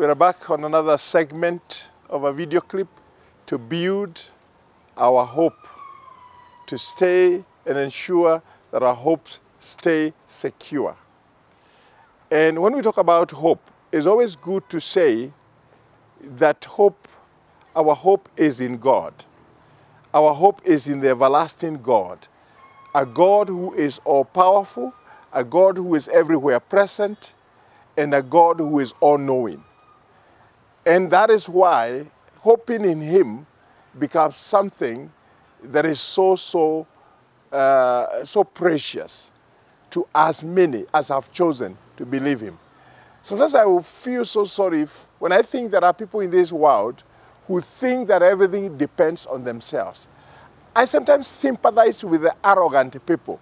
We're back on another segment of a video clip to build our hope, to stay and ensure that our hopes stay secure. And when we talk about hope, it's always good to say that hope, our hope is in God. Our hope is in the everlasting God, a God who is all powerful, a God who is everywhere present, and a God who is all knowing. And that is why hoping in Him becomes something that is so, so, uh, so precious to as many as have chosen to believe Him. Sometimes I will feel so sorry if, when I think there are people in this world who think that everything depends on themselves. I sometimes sympathize with the arrogant people,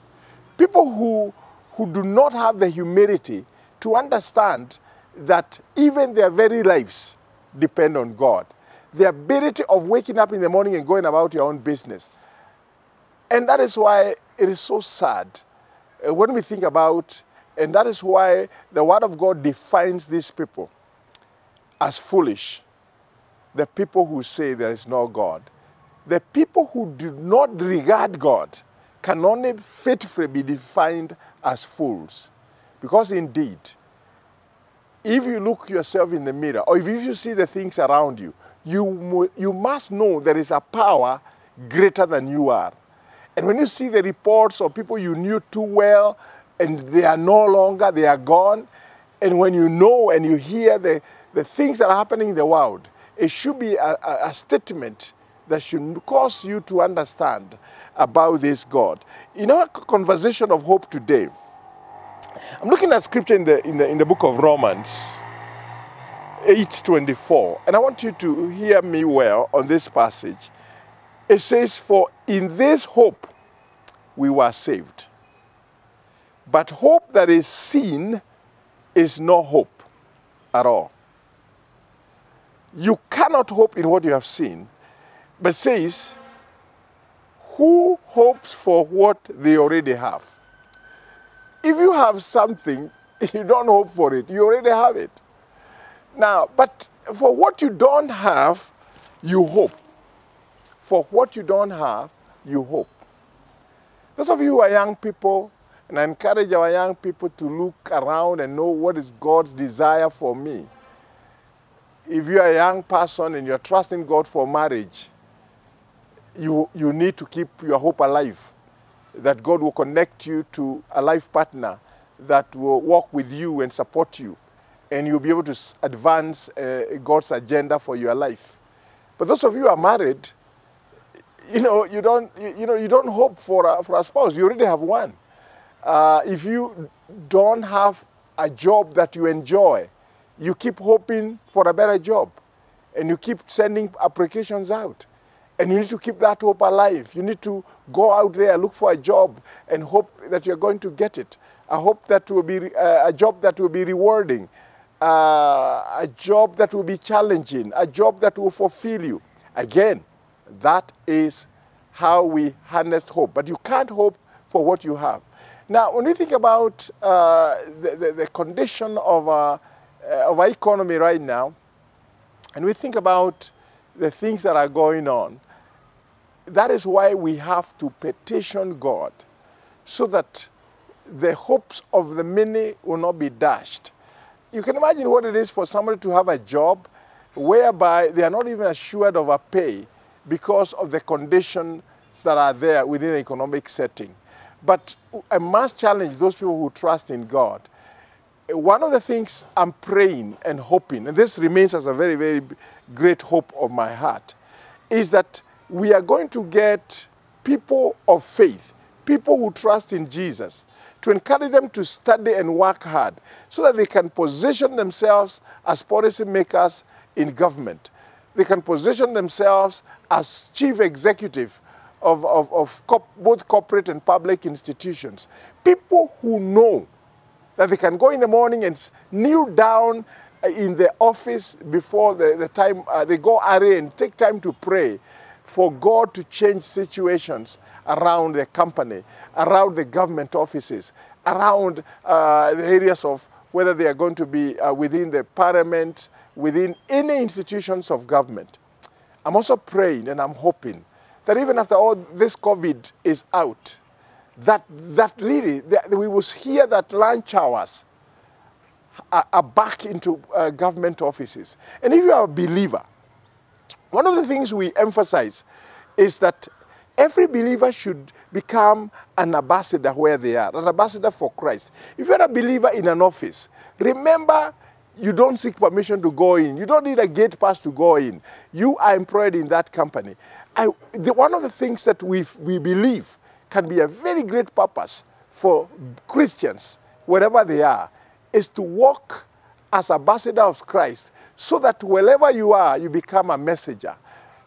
people who, who do not have the humility to understand that even their very lives depend on God. The ability of waking up in the morning and going about your own business. And that is why it is so sad uh, when we think about, and that is why the Word of God defines these people as foolish. The people who say there is no God. The people who do not regard God can only faithfully be defined as fools. Because indeed, if you look yourself in the mirror, or if you see the things around you, you, you must know there is a power greater than you are. And when you see the reports of people you knew too well, and they are no longer, they are gone, and when you know and you hear the, the things that are happening in the world, it should be a, a, a statement that should cause you to understand about this God. In our conversation of hope today, I'm looking at scripture in the, in the, in the book of Romans 8.24, and I want you to hear me well on this passage. It says, For in this hope we were saved. But hope that is seen is no hope at all. You cannot hope in what you have seen, but says, Who hopes for what they already have? If you have something, you don't hope for it, you already have it. Now, but for what you don't have, you hope. For what you don't have, you hope. Those of you who are young people, and I encourage our young people to look around and know what is God's desire for me. If you are a young person and you're trusting God for marriage, you, you need to keep your hope alive that God will connect you to a life partner that will walk with you and support you, and you'll be able to advance uh, God's agenda for your life. But those of you who are married, you know, you don't, you, know, you don't hope for a, for a spouse. You already have one. Uh, if you don't have a job that you enjoy, you keep hoping for a better job, and you keep sending applications out. And you need to keep that hope alive. You need to go out there, look for a job, and hope that you're going to get it. A hope that will be uh, a job that will be rewarding, uh, a job that will be challenging, a job that will fulfill you. Again, that is how we harness hope. But you can't hope for what you have. Now, when we think about uh, the, the, the, condition of our, uh, of our economy right now, and we think about the things that are going on, that is why we have to petition God so that the hopes of the many will not be dashed. You can imagine what it is for somebody to have a job whereby they are not even assured of a pay because of the conditions that are there within the economic setting. But I must challenge those people who trust in God. One of the things I'm praying and hoping, and this remains as a very, very great hope of my heart, is that we are going to get people of faith, people who trust in Jesus, to encourage them to study and work hard so that they can position themselves as policymakers in government. They can position themselves as chief executive of, of, of both corporate and public institutions. People who know that they can go in the morning and kneel down in the office before the, the time uh, they go early and take time to pray for God to change situations around the company, around the government offices, around uh, the areas of whether they are going to be uh, within the parliament, within any institutions of government. I'm also praying and I'm hoping that even after all this COVID is out, that, that really, that we will hear that lunch hours are, are back into uh, government offices. And if you are a believer, one of the things we emphasize is that every believer should become an ambassador where they are, an ambassador for Christ. If you're a believer in an office, remember you don't seek permission to go in. You don't need a gate pass to go in. You are employed in that company. I, the, one of the things that we, we believe can be a very great purpose for Christians, wherever they are, is to walk as ambassador of Christ so that wherever you are, you become a messenger.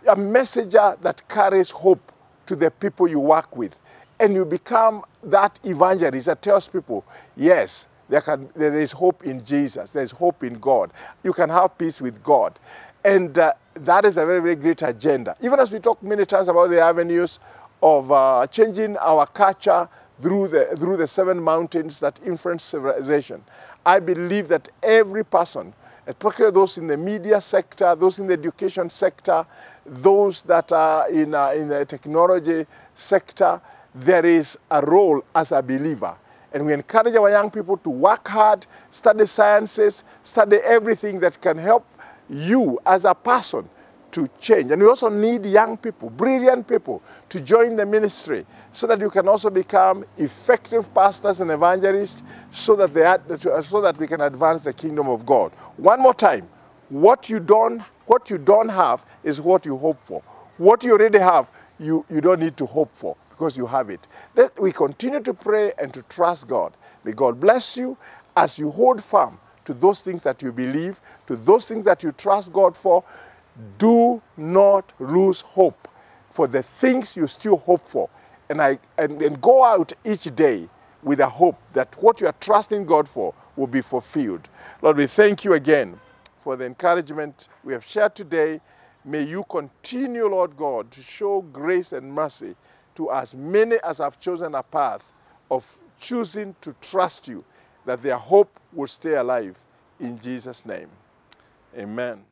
A messenger that carries hope to the people you work with. And you become that evangelist that tells people, yes, there, can, there is hope in Jesus. There's hope in God. You can have peace with God. And uh, that is a very, very great agenda. Even as we talk many times about the avenues of uh, changing our culture through the, through the seven mountains that influence civilization, I believe that every person, particularly those in the media sector, those in the education sector, those that are in, uh, in the technology sector, there is a role as a believer. And we encourage our young people to work hard, study sciences, study everything that can help you as a person to change. And we also need young people, brilliant people, to join the ministry so that you can also become effective pastors and evangelists so that, they are, so that we can advance the kingdom of God. One more time, what you don't, what you don't have is what you hope for. What you already have, you, you don't need to hope for because you have it. Let we continue to pray and to trust God. May God bless you as you hold firm to those things that you believe, to those things that you trust God for. Do not lose hope for the things you still hope for. And, I, and, and go out each day with a hope that what you are trusting God for will be fulfilled. Lord, we thank you again for the encouragement we have shared today. May you continue, Lord God, to show grace and mercy to as many as have chosen a path of choosing to trust you, that their hope will stay alive in Jesus' name. Amen.